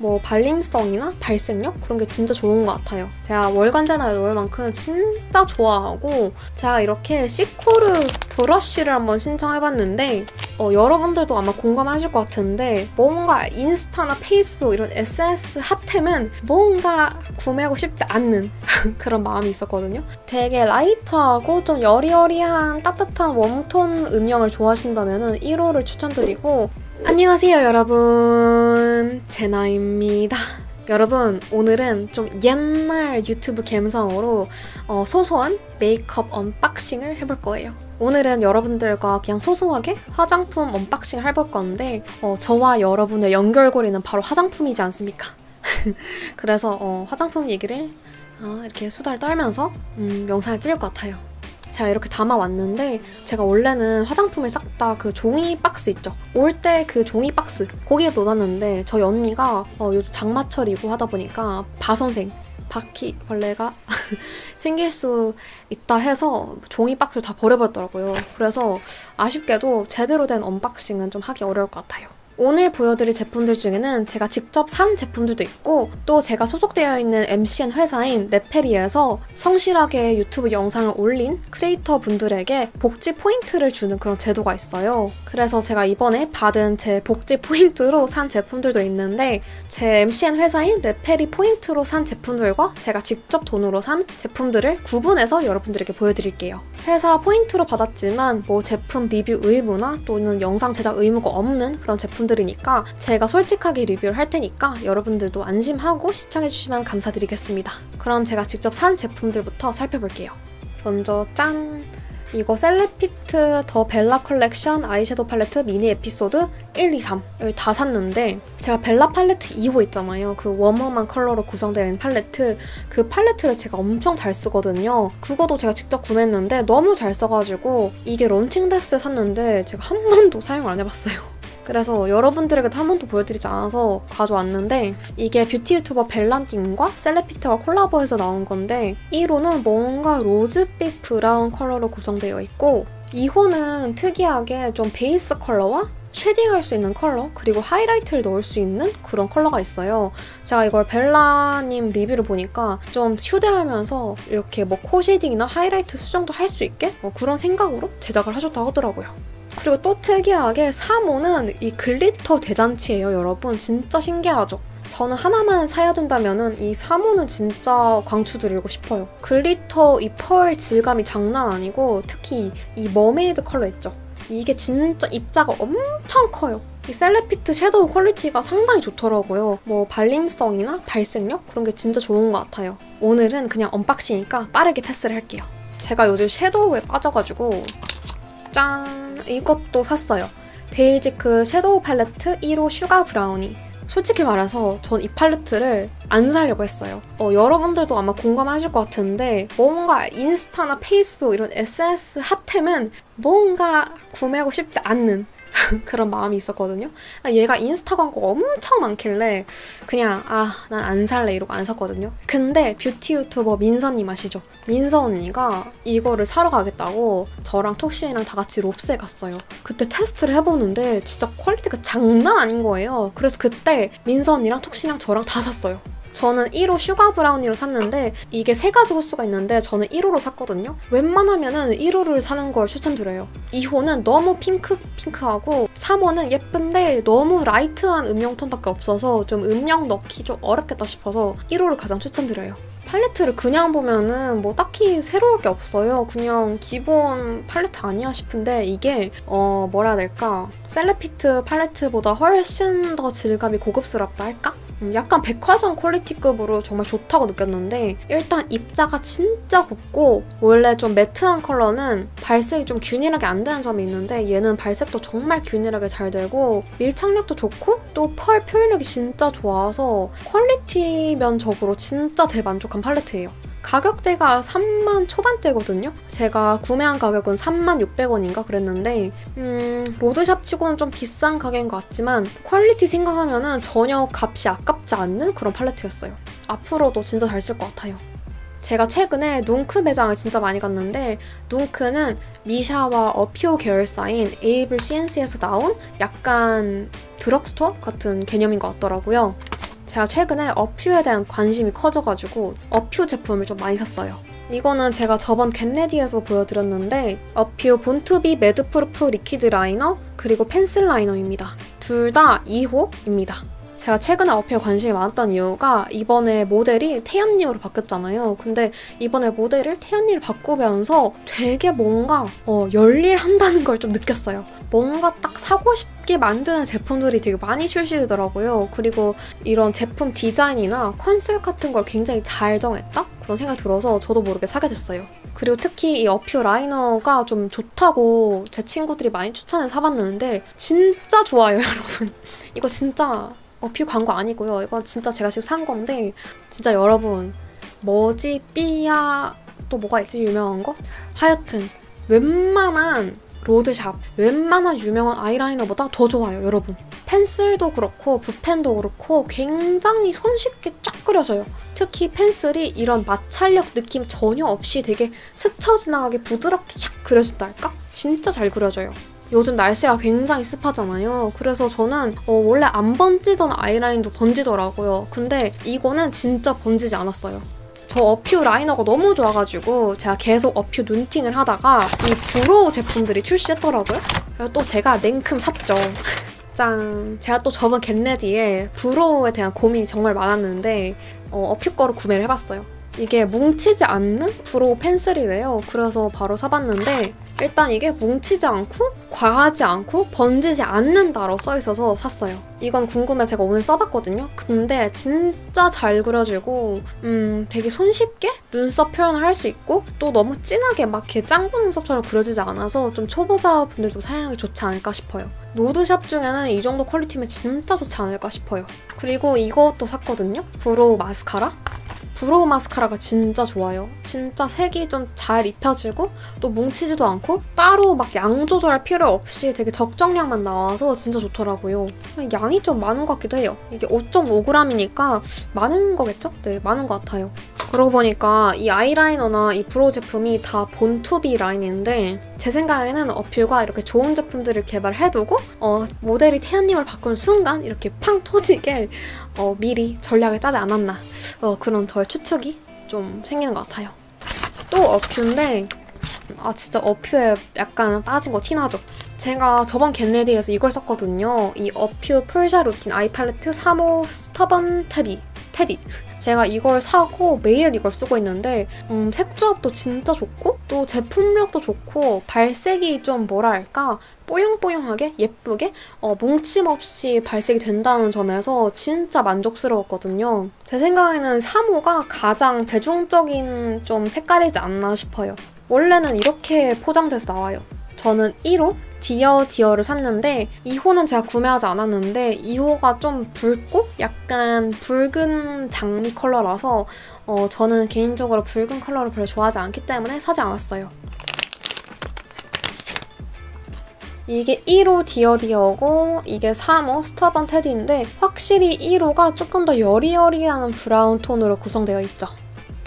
뭐 발림성이나 발색력 그런 게 진짜 좋은 것 같아요. 제가 월간제나 넣을 만큼 진짜 좋아하고 제가 이렇게 시코르 브러쉬를 한번 신청해봤는데 어, 여러분들도 아마 공감하실 것 같은데 뭔가 인스타나 페이스북 이런 SNS 핫템은 뭔가 구매하고 싶지 않는 그런 마음이 있었거든요. 되게 라이트하고 좀 여리여리한 따뜻한 웜톤 음영을 좋아하신다면 1호를 추천드리고 안녕하세요 여러분. 제나입니다. 여러분 오늘은 좀 옛날 유튜브 감성으로 어, 소소한 메이크업 언박싱을 해볼 거예요. 오늘은 여러분들과 그냥 소소하게 화장품 언박싱을 해볼 건데 어, 저와 여러분의 연결고리는 바로 화장품이지 않습니까? 그래서 어, 화장품 얘기를 어, 이렇게 수다를 떨면서 음, 영상을 찍을 것 같아요 제가 이렇게 담아왔는데 제가 원래는 화장품을 싹 다 그 종이 박스 있죠? 올 때 그 종이 박스 거기에 넣어놨는데 저희 언니가 어, 요즘 장마철이고 하다 보니까 바선생 바퀴벌레가 생길 수 있다 해서 종이 박스를 다 버려버렸더라고요. 그래서 아쉽게도 제대로 된 언박싱은 좀 하기 어려울 것 같아요. 오늘 보여드릴 제품들 중에는 제가 직접 산 제품들도 있고 또 제가 소속되어 있는 MCN 회사인 레페리에서 성실하게 유튜브 영상을 올린 크리에이터 분들에게 복지 포인트를 주는 그런 제도가 있어요. 그래서 제가 이번에 받은 제 복지 포인트로 산 제품들도 있는데 제 MCN 회사인 레페리 포인트로 산 제품들과 제가 직접 돈으로 산 제품들을 구분해서 여러분들에게 보여드릴게요. 회사 포인트로 받았지만 뭐 제품 리뷰 의무나 또는 영상 제작 의무가 없는 그런 제품들 제품들이니까 제가 솔직하게 리뷰를 할 테니까 여러분들도 안심하고 시청해주시면 감사드리겠습니다. 그럼 제가 직접 산 제품들부터 살펴볼게요. 먼저 짠! 이거 셀레피트 더 벨라 컬렉션 아이섀도우 팔레트 미니 에피소드 1, 2, 3을 다 샀는데 제가 벨라 팔레트 2호 있잖아요. 그 웜웜한 컬러로 구성되어 팔레트 그 팔레트를 제가 엄청 잘 쓰거든요. 그거도 제가 직접 구매했는데 너무 잘 써가지고 이게 런칭됐을 때 샀는데 제가 한 번도 사용을 안 해봤어요. 그래서 여러분들에게도 한 번도 보여드리지 않아서 가져왔는데 이게 뷰티 유튜버 벨라님과 셀레피트가 콜라보해서 나온 건데 1호는 뭔가 로즈빛 브라운 컬러로 구성되어 있고 2호는 특이하게 좀 베이스 컬러와 쉐딩할 수 있는 컬러 그리고 하이라이트를 넣을 수 있는 그런 컬러가 있어요. 제가 이걸 벨라님 리뷰를 보니까 좀 휴대하면서 이렇게 뭐 코 쉐딩이나 하이라이트 수정도 할 수 있게 뭐 그런 생각으로 제작을 하셨다고 하더라고요. 그리고 또 특이하게 3호는 이 글리터 대잔치예요, 여러분. 진짜 신기하죠? 저는 하나만 사야 된다면 이 3호는 진짜 강추드리고 싶어요. 글리터 이 펄 질감이 장난 아니고 특히 이 머메이드 컬러 있죠? 이게 진짜 입자가 엄청 커요. 이 셀레피트 섀도우 퀄리티가 상당히 좋더라고요. 뭐 발림성이나 발색력 그런 게 진짜 좋은 것 같아요. 오늘은 그냥 언박싱이니까 빠르게 패스를 할게요. 제가 요즘 섀도우에 빠져가지고 짠! 이것도 샀어요. 데일지크 섀도우 팔레트 1호 슈가 브라우니. 솔직히 말해서 전 이 팔레트를 안 사려고 했어요. 어, 여러분들도 아마 공감하실 것 같은데 뭔가 인스타나 페이스북 이런 SNS 핫템은 뭔가 구매하고 싶지 않는 그런 마음이 있었거든요. 아, 얘가 인스타 광고 엄청 많길래 그냥 아 난 안 살래 이러고 안 샀거든요. 근데 뷰티 유튜버 민서님 아시죠? 민서 언니가 이거를 사러 가겠다고 저랑 톡신이랑 다 같이 롭스에 갔어요. 그때 테스트를 해보는데 진짜 퀄리티가 장난 아닌 거예요. 그래서 그때 민서 언니랑 톡신이랑 저랑 다 샀어요. 저는 1호 슈가 브라우니로 샀는데 이게 세 가지 호수가 있는데 저는 1호로 샀거든요. 웬만하면은 1호를 사는 걸 추천드려요. 2호는 너무 핑크 핑크하고 3호는 예쁜데 너무 라이트한 음영 톤밖에 없어서 좀 음영 넣기 좀 어렵겠다 싶어서 1호를 가장 추천드려요. 팔레트를 그냥 보면은 뭐 딱히 새로울 게 없어요. 그냥 기본 팔레트 아니야 싶은데 이게 어 뭐라 해야 될까 셀레피트 팔레트보다 훨씬 더 질감이 고급스럽다 할까? 음, 약간 백화점 퀄리티급으로 정말 좋다고 느꼈는데 일단 입자가 진짜 곱고 원래 좀 매트한 컬러는 발색이 좀 균일하게 안 되는 점이 있는데 얘는 발색도 정말 균일하게 잘 되고 밀착력도 좋고 또 펄 표현력이 진짜 좋아서 퀄리티 면적으로 진짜 대만족한 팔레트예요. 가격대가 3만 초반대거든요? 제가 구매한 가격은 3만 600원인가 그랬는데 음, 로드샵 치고는 좀 비싼 가격인 것 같지만 퀄리티 생각하면 전혀 값이 아깝지 않는 그런 팔레트였어요. 앞으로도 진짜 잘 쓸 것 같아요. 제가 최근에 눙크 매장을 진짜 많이 갔는데 눙크는 미샤와 어퓨 계열사인 에이블씨엔씨에서 나온 약간 드럭스토어 같은 개념인 것 같더라고요. 제가 최근에 어퓨에 대한 관심이 커져가지고 어퓨 제품을 좀 많이 샀어요. 이거는 제가 저번 get ready에서 보여드렸는데 어퓨 Born to be Madproof liquid liner 그리고 펜슬 라이너입니다. 둘 다 2호입니다. 제가 최근에 어퓨에 관심이 많았던 이유가 이번에 모델이 태연님으로 바뀌었잖아요. 근데 이번에 모델을 태연님으로 바꾸면서 되게 뭔가 어, 열일한다는 걸 좀 느꼈어요. 뭔가 딱 사고 싶게 만드는 제품들이 되게 많이 출시되더라고요. 그리고 이런 제품 디자인이나 컨셉 같은 걸 굉장히 잘 정했다? 그런 생각이 들어서 저도 모르게 사게 됐어요. 그리고 특히 이 어퓨 라이너가 좀 좋다고 제 친구들이 많이 추천해서 사봤는데 진짜 좋아요, 여러분. 이거 진짜 어퓨 광고 아니고요. 이건 진짜 제가 지금 산 건데 진짜 여러분 머지, 삐야 또 뭐가 있지 유명한 거? 하여튼 웬만한 로드샵, 웬만한 유명한 아이라이너보다 더 좋아요, 여러분. 펜슬도 그렇고 붓펜도 그렇고 굉장히 손쉽게 쫙 그려져요. 특히 펜슬이 이런 마찰력 느낌 전혀 없이 되게 스쳐 지나가게 부드럽게 쫙 그려진달까? 진짜 잘 그려져요. 요즘 날씨가 굉장히 습하잖아요. 그래서 저는 어, 원래 안 번지던 아이라인도 번지더라고요. 근데 이거는 진짜 번지지 않았어요. 저 어퓨 라이너가 너무 좋아가지고 제가 계속 어퓨 눈팅을 하다가 이 brow 제품들이 출시했더라고요. 그리고 또 제가 냉큼 샀죠. 짠! 제가 또 저번 get ready에 brow에 대한 고민이 정말 많았는데 어, 어퓨 거를 구매를 해봤어요. 이게 뭉치지 않는 brow 펜슬이래요. 그래서 바로 사봤는데 일단 이게 뭉치지 않고 과하지 않고 번지지 않는다로 써있어서 샀어요. 이건 궁금해 제가 오늘 써봤거든요. 근데 진짜 잘 그려지고 음 되게 손쉽게 눈썹 표현을 할 수 있고 또 너무 진하게 막 이렇게 짱구 눈썹처럼 그려지지 않아서 좀 초보자분들도 사용하기 좋지 않을까 싶어요. 로드샵 중에는 이 정도 퀄리티면 진짜 좋지 않을까 싶어요. 그리고 이것도 샀거든요. brow 마스카라. brow 마스카라가 진짜 좋아요. 진짜 색이 좀 잘 입혀지고 또 뭉치지도 않고 따로 막 양 조절할 필요 없이 되게 적정량만 나와서 진짜 좋더라고요. 양이 좀 많은 것 같기도 해요. 이게 5.5g이니까 많은 거겠죠? 네, 많은 것 같아요. 그러고 보니까 이 아이라이너나 이 brow 제품이 다 Born to be 라인인데 제 생각에는 어퓨가 이렇게 좋은 제품들을 개발해두고 어, 모델이 태연님을 바꾸는 순간 이렇게 팡 터지게 어, 미리 전략을 짜지 않았나 어, 그런 저의 추측이 좀 생기는 것 같아요. 또 어퓨인데 아 진짜 어퓨에 약간 빠진 거 티나죠? 제가 저번 get ready에서 이걸 썼거든요. 이 어퓨 full shot routine eye 팔레트 3호 Stubborn 테비 Teddy. 제가 이걸 사고 매일 이걸 쓰고 있는데 음, 색조합도 진짜 좋고 또 제품력도 좋고 발색이 좀 뭐랄까 뽀용뽀용하게 예쁘게 어, 뭉침 없이 발색이 된다는 점에서 진짜 만족스러웠거든요. 제 생각에는 3호가 가장 대중적인 좀 색깔이지 않나 싶어요. 원래는 이렇게 포장돼서 나와요. 저는 1호 디어 디어를 샀는데 2호는 제가 구매하지 않았는데 2호가 좀 붉고 약간 붉은 장미 컬러라서 어, 저는 개인적으로 붉은 컬러를 별로 좋아하지 않기 때문에 사지 않았어요. 이게 1호 디어디어고 이게 3호 Stubborn Teddy인데 확실히 1호가 조금 더 여리여리한 브라운 톤으로 구성되어 있죠.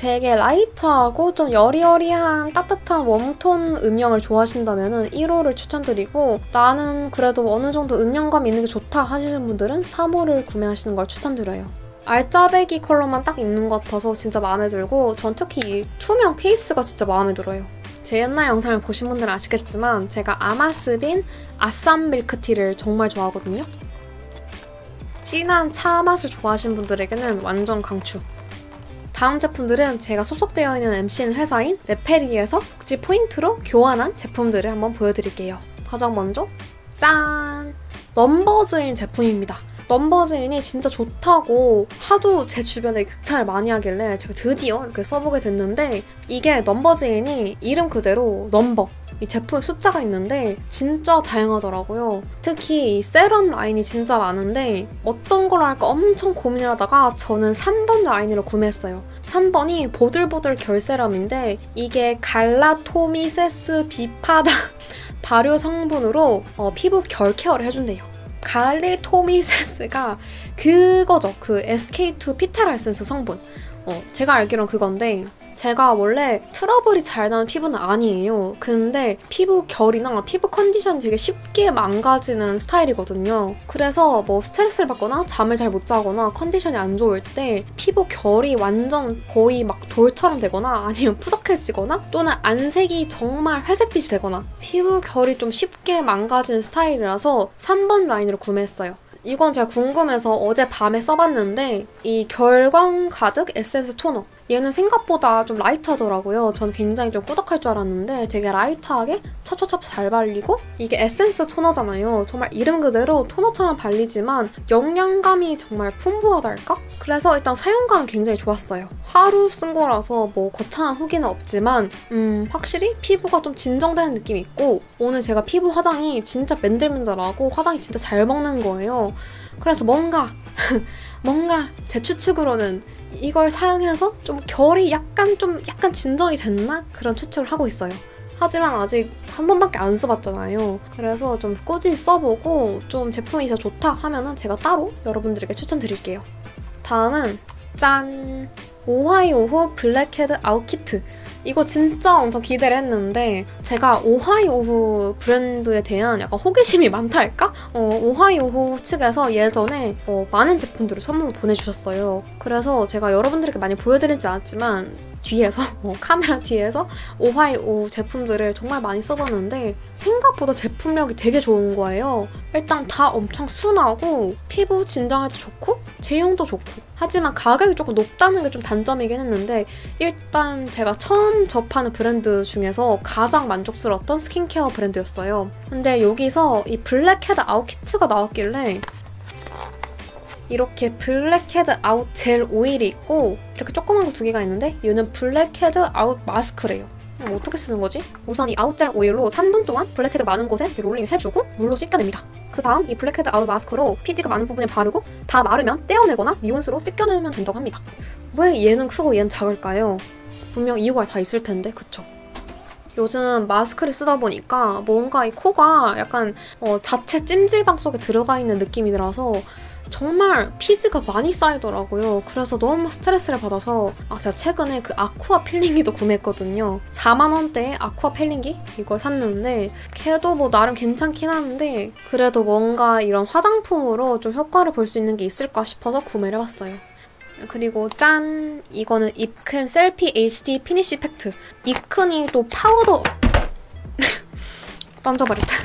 되게 light하고 좀 여리여리한 따뜻한 warm tone 음영을 좋아하신다면 1호를 추천드리고 나는 그래도 어느 정도 음영감 있는 게 좋다 하시는 분들은 3호를 구매하시는 걸 추천드려요. 알짜배기 컬러만 딱 있는 것 같아서 진짜 마음에 들고 전 특히 이 투명 케이스가 진짜 마음에 들어요. 제 옛날 영상을 보신 분들은 아시겠지만 제가 아마스빈 아쌈 밀크티를 정말 좋아하거든요. 진한 차 맛을 좋아하시는 분들에게는 완전 강추. 다음 제품들은 제가 소속되어 있는 MCN 회사인 레페리에서 국지 포인트로 교환한 제품들을 한번 보여드릴게요. 가장 먼저 짠! 넘버즈인 제품입니다. 넘버즈인이 진짜 좋다고 하도 제 주변에 극찬을 많이 하길래 제가 드디어 이렇게 써보게 됐는데 이게 넘버즈인이 이름 그대로 넘버 이 제품 숫자가 있는데 진짜 다양하더라고요. 특히 이 세럼 라인이 진짜 많은데 어떤 걸 할까 엄청 고민을 하다가 저는 3번 라인으로 구매했어요. 3번이 보들보들 결 세럼인데 이게 갈라토미세스 비파다 발효 성분으로 어, 피부 결 케어를 해준대요. 갈리토미세스가 그거죠. 그 SK2 피테라 에센스 성분. 어, 제가 알기론 그건데 제가 원래 트러블이 잘 나는 피부는 아니에요. 근데 피부 결이나 피부 컨디션이 되게 쉽게 망가지는 스타일이거든요. 그래서 뭐 스트레스를 받거나 잠을 잘 못 자거나 컨디션이 안 좋을 때 피부 결이 완전 거의 막 돌처럼 되거나 아니면 푸석해지거나 또는 안색이 정말 회색빛이 되거나 피부 결이 좀 쉽게 망가지는 스타일이라서 3번 라인으로 구매했어요. 이건 제가 궁금해서 어제 밤에 써봤는데 이 결광 가득 에센스 토너 얘는 생각보다 좀 light하더라고요. 전 굉장히 좀 꾸덕할 줄 알았는데 되게 light하게 찹찹찹 잘 발리고 이게 에센스 토너잖아요. 정말 이름 그대로 토너처럼 발리지만 영양감이 정말 풍부하달까? 그래서 일단 사용감은 굉장히 좋았어요. 하루 쓴 거라서 뭐 거창한 후기는 없지만 음 확실히 피부가 좀 진정되는 느낌이 있고 오늘 제가 피부 화장이 진짜 맨들맨들하고 화장이 진짜 잘 먹는 거예요. 그래서 뭔가 뭔가 제 추측으로는 이걸 사용해서 좀 결이 약간 좀 약간 진정이 됐나 그런 추측을 하고 있어요. 하지만 아직 한 번밖에 안 써봤잖아요. 그래서 좀 꾸준히 써보고 좀 제품이 진짜 좋다 하면은 제가 따로 여러분들에게 추천드릴게요. 다음은 짠! 오하이오후 블랙헤드 아웃키트. 이거 진짜 엄청 기대를 했는데 제가 오하이오후 브랜드에 대한 약간 호기심이 많다 할까? 어, 오하이오후 측에서 예전에 어, 많은 제품들을 선물로 보내주셨어요. 그래서 제가 여러분들에게 많이 보여드리지 않았지만 뒤에서 어, 카메라 뒤에서 오하이오 제품들을 정말 많이 써봤는데 생각보다 제품력이 되게 좋은 거예요. 일단 다 엄청 순하고 피부 진정에도 좋고 제형도 좋고 하지만 가격이 조금 높다는 게 좀 단점이긴 했는데 일단 제가 처음 접하는 브랜드 중에서 가장 만족스러웠던 스킨케어 브랜드였어요. 근데 여기서 이 블랙헤드 아웃 키트가 나왔길래 이렇게 블랙헤드 아웃 젤 오일이 있고 이렇게 조그만 거 두 개가 있는데 얘는 블랙헤드 아웃 마스크래요. 뭐 어떻게 쓰는 거지? 우선 이 아웃젤 오일로 3분 동안 블랙헤드 많은 곳에 이렇게 롤링 해주고 물로 씻겨냅니다. 그 다음 이 blackhead out 마스크로 피지가 많은 부분에 바르고 다 마르면 떼어내거나 미온수로 씻겨내면 된다고 합니다. 왜 얘는 크고 얘는 작을까요? 분명 이유가 다 있을 텐데 그쵸? 요즘 마스크를 쓰다 보니까 뭔가 이 코가 약간 어, 자체 찜질방 속에 들어가 있는 느낌이 들어서 정말 피지가 많이 쌓이더라고요. 그래서 너무 스트레스를 받아서 아 제가 최근에 그 aqua peeling기도 구매했거든요. 4만 원대의 aqua peeling기 이걸 샀는데 걔도 뭐 나름 괜찮긴 한데 그래도 뭔가 이런 화장품으로 좀 효과를 볼 수 있는 게 있을까 싶어서 구매를 해봤어요. 그리고 짠! 이거는 입큰 selfie HD finish 팩트. 입큰이 또 파우더 던져버렸다.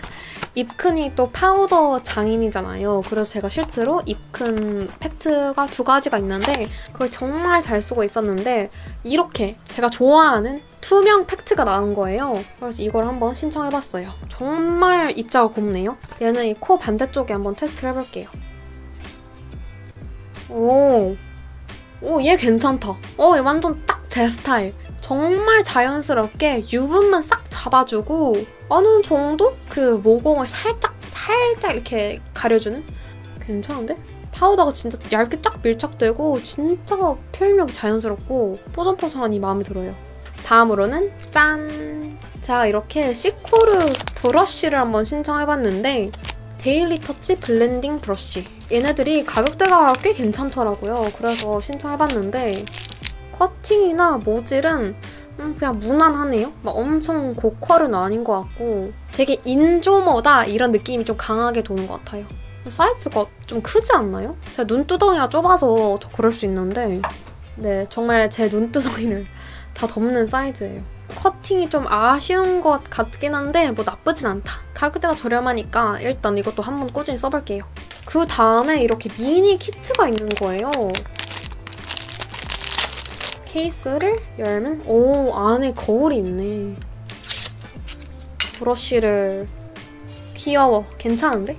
입큰이 또 파우더 장인이잖아요. 그래서 제가 실제로 입큰 팩트가 두 가지가 있는데 그걸 정말 잘 쓰고 있었는데 이렇게 제가 좋아하는 투명 팩트가 나온 거예요. 그래서 이걸 한번 신청해봤어요. 정말 입자가 곱네요. 얘는 이 코 반대쪽에 한번 테스트를 해볼게요. 오, 오, 얘 괜찮다. 어, 얘 완전 딱 제 스타일. 정말 자연스럽게 유분만 싹 잡아주고 어느 정도 그 모공을 살짝 살짝 이렇게 가려주는 괜찮은데? 파우더가 진짜 얇게 쫙 밀착되고 진짜 표현력이 자연스럽고 뽀송뽀송하니 마음에 들어요. 다음으로는 짠! 제가 이렇게 시코르 브러쉬를 한번 신청해봤는데 daily 터치 blending 브러쉬 얘네들이 가격대가 꽤 괜찮더라고요. 그래서 신청해봤는데 커팅이나 모질은 음, 그냥 무난하네요. 막 엄청 고퀄은 아닌 것 같고 되게 인조머다 이런 느낌이 좀 강하게 도는 것 같아요. 사이즈가 좀 크지 않나요? 제 눈두덩이가 좁아서 더 그럴 수 있는데 네, 정말 제 눈두덩이를 다 덮는 사이즈예요. 커팅이 좀 아쉬운 것 같긴 한데 뭐 나쁘진 않다. 가격대가 저렴하니까 일단 이것도 한번 꾸준히 써볼게요. 그 다음에 이렇게 미니 키트가 있는 거예요. 케이스를 열면 오 안에 거울이 있네. 브러쉬를 귀여워. 괜찮은데?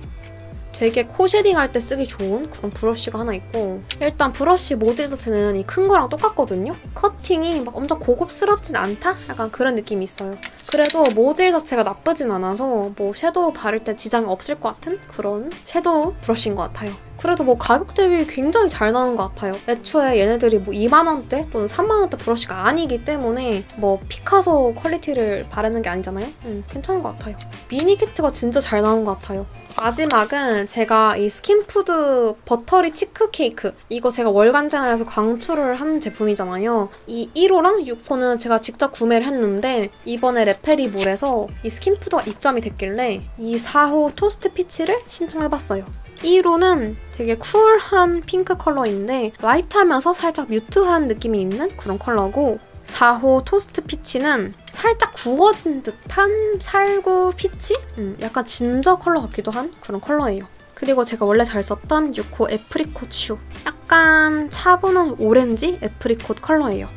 되게 코 shading 할 때 쓰기 좋은 그런 브러쉬가 하나 있고 일단 브러쉬 모질 자체는 이 큰 거랑 똑같거든요? 커팅이 막 엄청 고급스럽진 않다? 약간 그런 느낌이 있어요. 그래도 모질 자체가 나쁘진 않아서 뭐 섀도우 바를 때 지장이 없을 것 같은 그런 섀도우 브러쉬인 것 같아요. 그래도 뭐 가격 대비 굉장히 잘 나온 것 같아요. 애초에 얘네들이 뭐 2만원대 또는 3만원대 브러쉬가 아니기 때문에 뭐 피카소 quality를 바라는 게 아니잖아요. 음, 괜찮은 것 같아요. 미니 키트가 진짜 잘 나온 것 같아요. 마지막은 제가 이 스킨푸드 buttery cheek cake 이거 제가 월간 제나에서 강추를 한 제품이잖아요. 이 1호랑 6호는 제가 직접 구매를 했는데 이번에 레페리몰에서 이 스킨푸드가 입점이 됐길래 이 4호 toast peach를 신청해봤어요. 1호는 되게 쿨한 핑크 컬러인데 light하면서 살짝 mute한 느낌이 있는 그런 컬러고 4호 toast peach는 살짝 구워진 듯한 살구 peach? 음, 약간 진저 컬러 같기도 한 그런 컬러예요. 그리고 제가 원래 잘 썼던 6호 apricot chou. 약간 차분한 오렌지 apricot 컬러예요.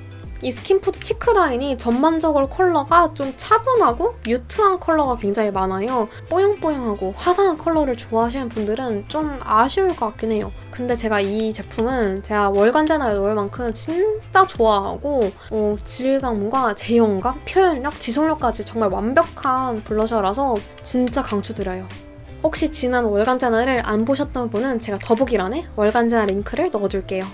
이 스킨푸드 cheek라인이 전반적으로 컬러가 좀 차분하고 mute한 컬러가 굉장히 많아요. 뽀용뽀용하고 화사한 컬러를 좋아하시는 분들은 좀 아쉬울 것 같긴 해요. 근데 제가 이 제품은 제가 월간제나에 넣을 만큼 진짜 좋아하고 어, 질감과 제형감, 표현력, 지속력까지 정말 완벽한 blusher라서 진짜 강추드려요. 혹시 지난 월간 제나를 안 보셨던 분은 제가 더보기란에 월간 제나 링크를 넣어줄게요.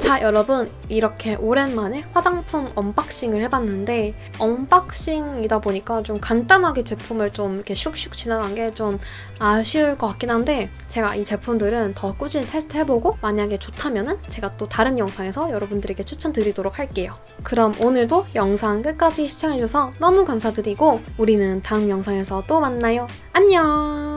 자 여러분 이렇게 오랜만에 화장품 unboxing을 해봤는데 unboxing이다 보니까 좀 간단하게 제품을 좀 이렇게 슉슉 지나간 게 좀 아쉬울 것 같긴 한데 제가 이 제품들은 더 꾸준히 테스트해보고 만약에 좋다면은 제가 또 다른 영상에서 여러분들에게 추천드리도록 할게요. 그럼 오늘도 영상 끝까지 시청해줘서 너무 감사드리고 우리는 다음 영상에서 또 만나요. 안녕!